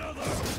another!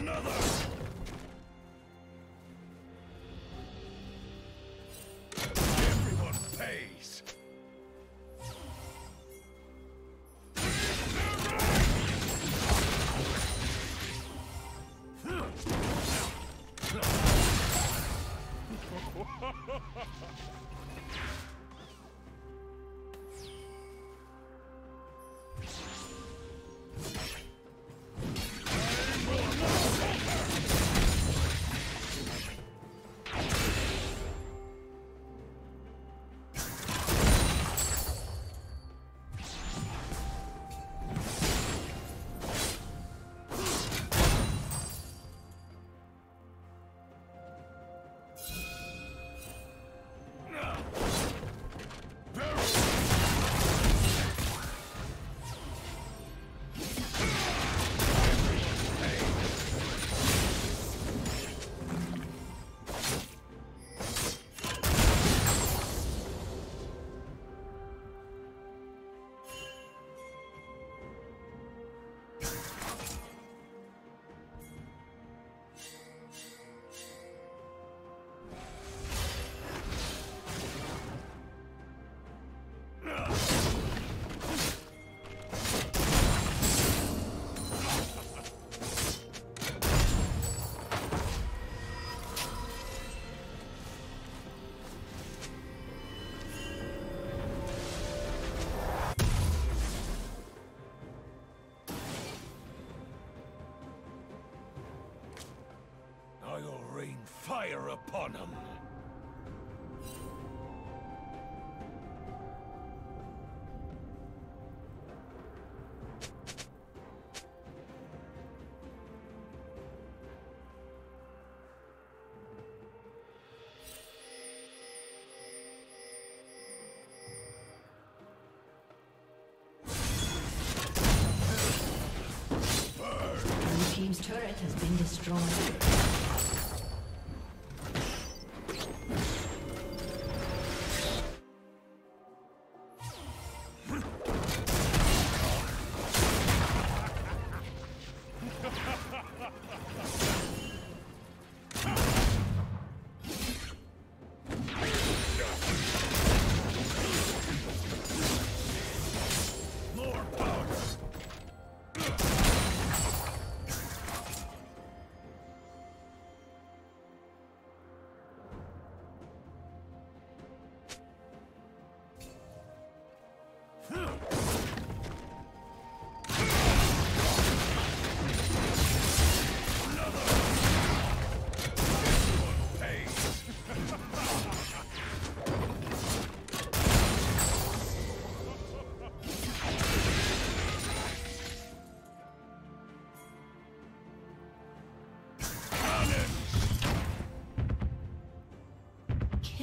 Another! Everyone pays! Fire upon. Blue team's turret has been destroyed.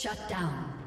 Shut down.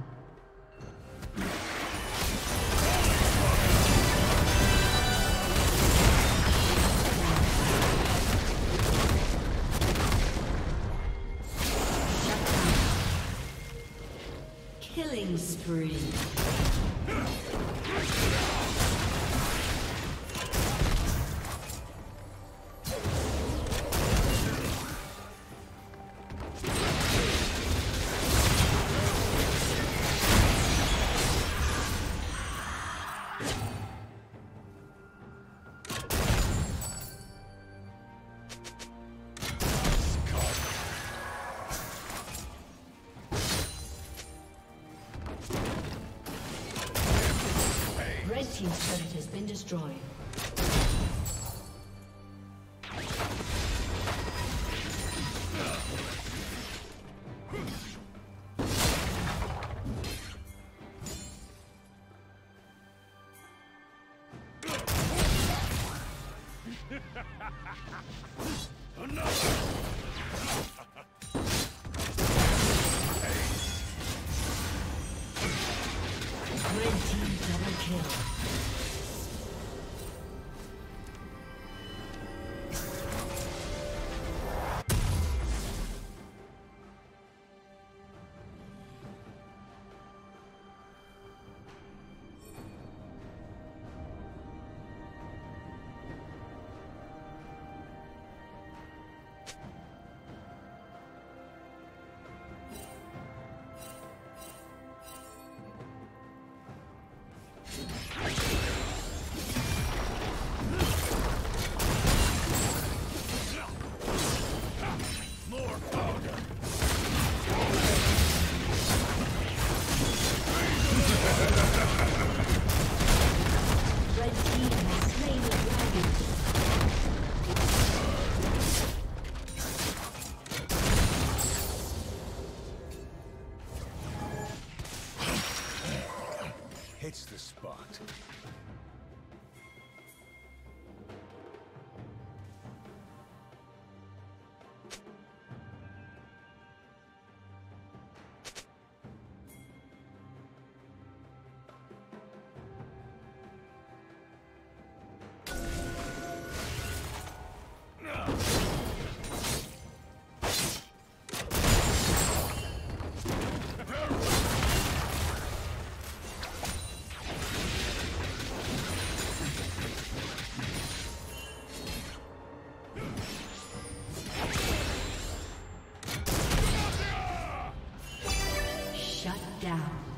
down.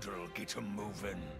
Powder'll get 'em moving.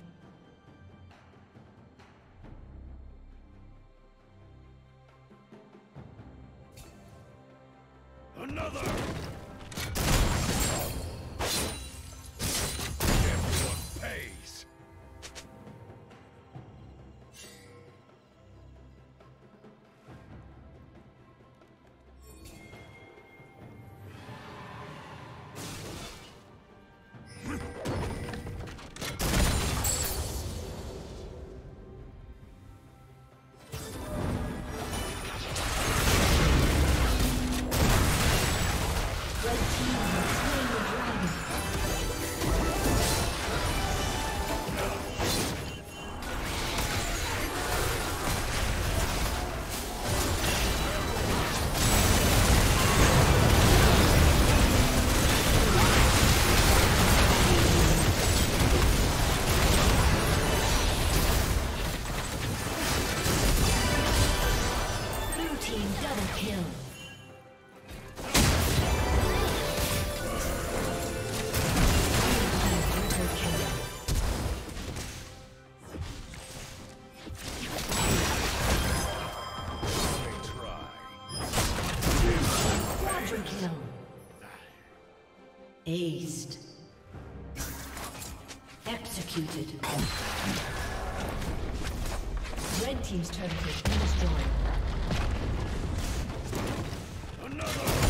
Aced. Executed. Red Team's turret has been destroyed. Another!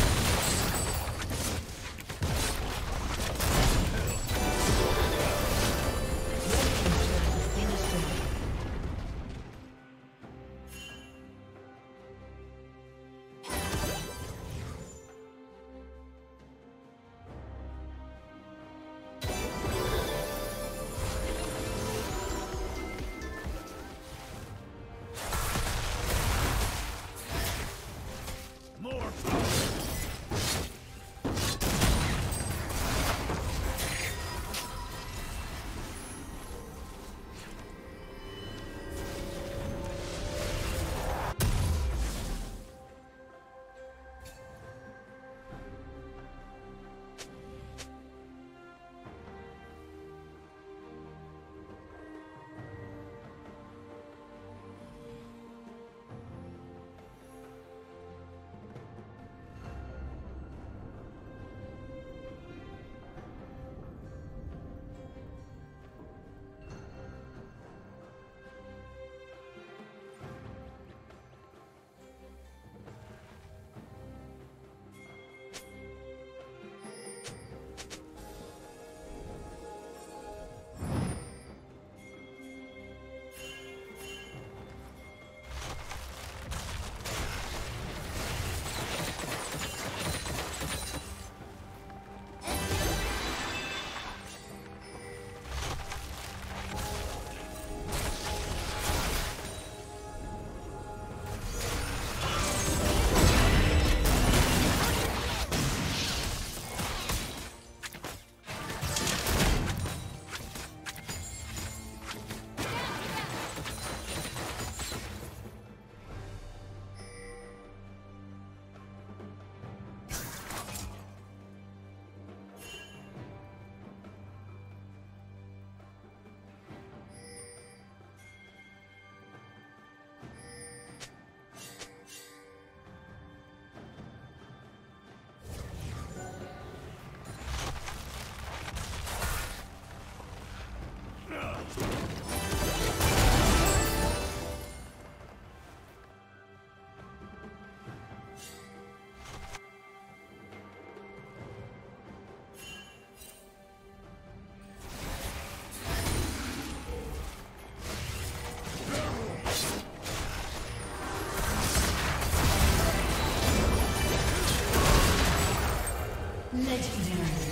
Legendary.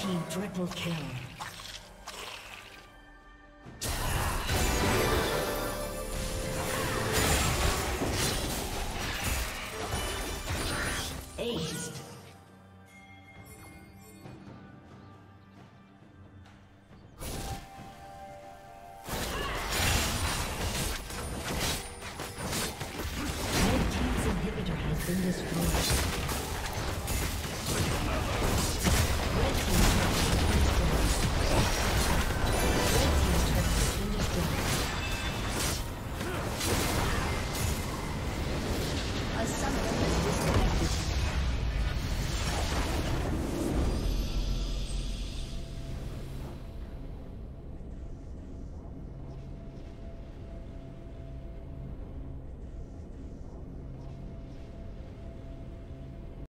Triple kill.